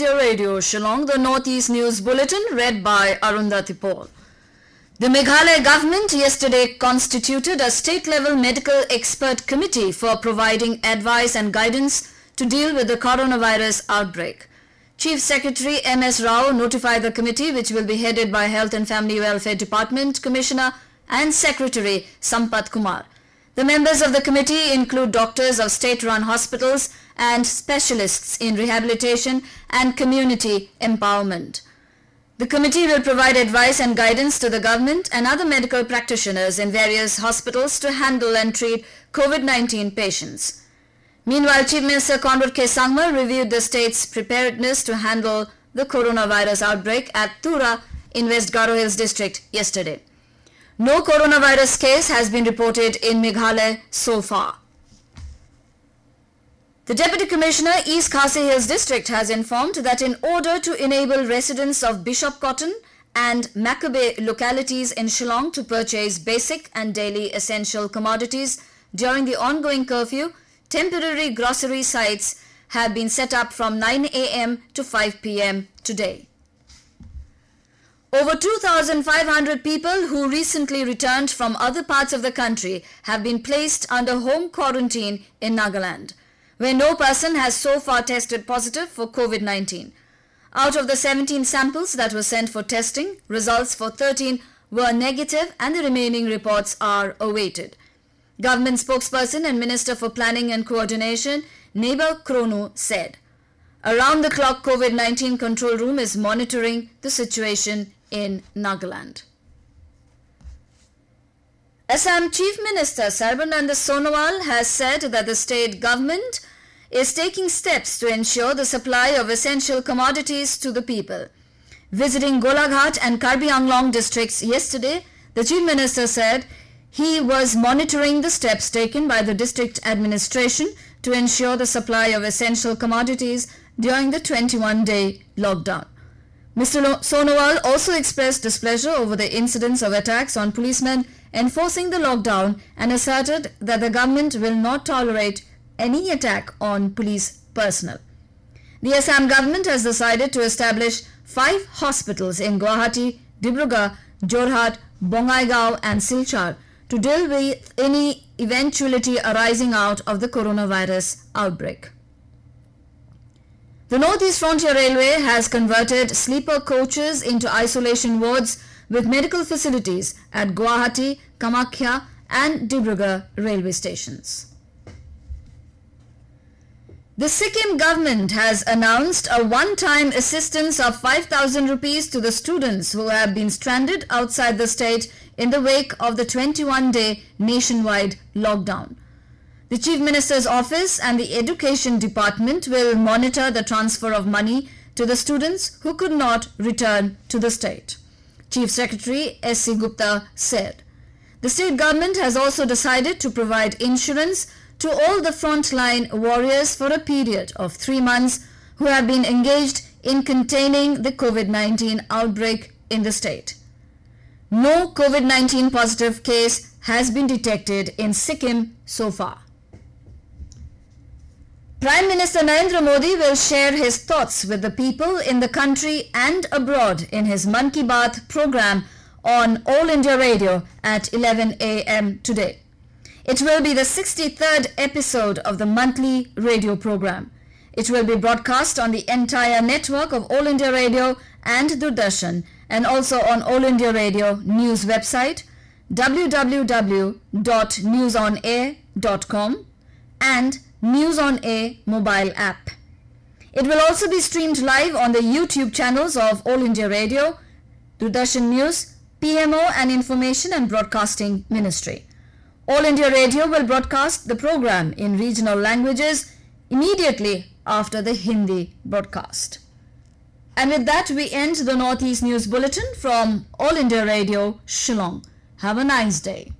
India Radio, Shillong, the Northeast News Bulletin, read by Arundhati Paul. The Meghalaya government yesterday constituted a state-level medical expert committee for providing advice and guidance to deal with the coronavirus outbreak. Chief Secretary M.S. Rao notified the committee, which will be headed by Health and Family Welfare Department Commissioner and Secretary Sampath Kumar. The members of the committee include doctors of state-run hospitals and specialists in rehabilitation and community empowerment. The committee will provide advice and guidance to the government and other medical practitioners in various hospitals to handle and treat COVID-19 patients. Meanwhile, Chief Minister Conrad K. Sangma reviewed the state's preparedness to handle the coronavirus outbreak at Tura in West Garo Hills district yesterday. No coronavirus case has been reported in Meghalaya so far. The Deputy Commissioner East Khasi Hills District has informed that in order to enable residents of Bishop Cotton and Makabe localities in Shillong to purchase basic and daily essential commodities during the ongoing curfew, temporary grocery sites have been set up from 9 a.m. to 5 p.m. today. Over 2,500 people who recently returned from other parts of the country have been placed under home quarantine in Nagaland, where no person has so far tested positive for COVID-19. Out of the 17 samples that were sent for testing, results for 13 were negative and the remaining reports are awaited. Government spokesperson and Minister for Planning and Coordination, Neiba Kronu, said, Around the clock COVID-19 control room is monitoring the situation in Nagaland. Assam Chief Minister Sarbananda Sonowal has said that the state government is taking steps to ensure the supply of essential commodities to the people. Visiting Golaghat and Karbi Anglong districts yesterday, the Chief Minister said he was monitoring the steps taken by the district administration to ensure the supply of essential commodities during the 21-day lockdown. Mr. Sonowal also expressed displeasure over the incidents of attacks on policemen enforcing the lockdown and asserted that the government will not tolerate any attack on police personnel. The Assam government has decided to establish five hospitals in Guwahati, Dibrugarh, Jorhat, Bongaigaon and Silchar to deal with any eventuality arising out of the coronavirus outbreak. The Northeast Frontier Railway has converted sleeper coaches into isolation wards with medical facilities at Guwahati, Kamakhya and Dibrugarh railway stations. The Sikkim government has announced a one-time assistance of 5,000 rupees to the students who have been stranded outside the state in the wake of the 21-day nationwide lockdown. The Chief Minister's office and the Education Department will monitor the transfer of money to the students who could not return to the state. Chief Secretary S.C. Gupta said. The state government has also decided to provide insurance to all the frontline warriors for a period of three months who have been engaged in containing the COVID-19 outbreak in the state. No COVID-19 positive case has been detected in Sikkim so far. Prime Minister Narendra Modi will share his thoughts with the people in the country and abroad in his Mann Ki Baat program on All India Radio at 11 a.m. today. It will be the 63rd episode of the monthly radio program. It will be broadcast on the entire network of All India Radio and Doordarshan and also on All India Radio news website www.newsonair.com and News on Air mobile app. It will also be streamed live on the YouTube channels of All India Radio, Doordarshan News, PMO and Information and Broadcasting Ministry. All India Radio will broadcast the program in regional languages immediately after the Hindi broadcast. And with that, we end the Northeast News Bulletin from All India Radio, Shillong. Have a nice day.